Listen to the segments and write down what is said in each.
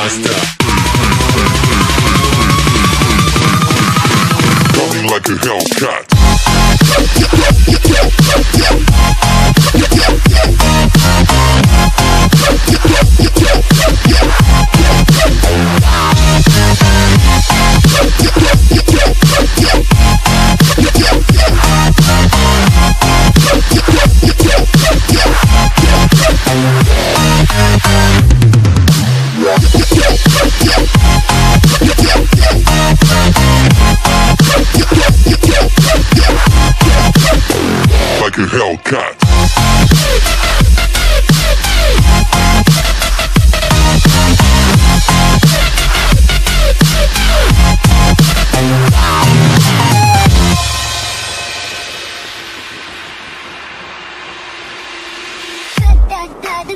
Faster. Coming like a Hellcat. Like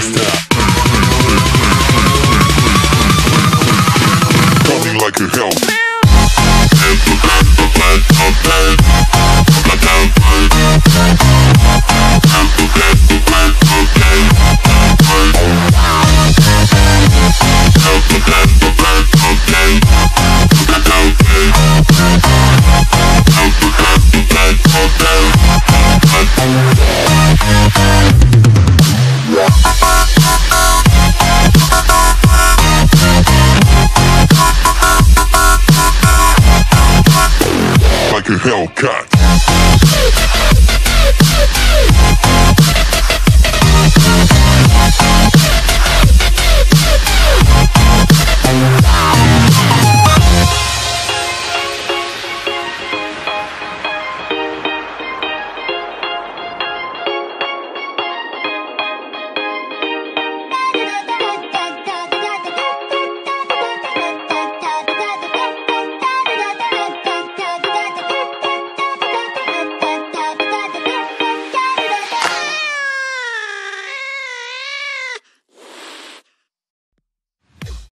Faster. Coming like a Hellcat. Hellcat.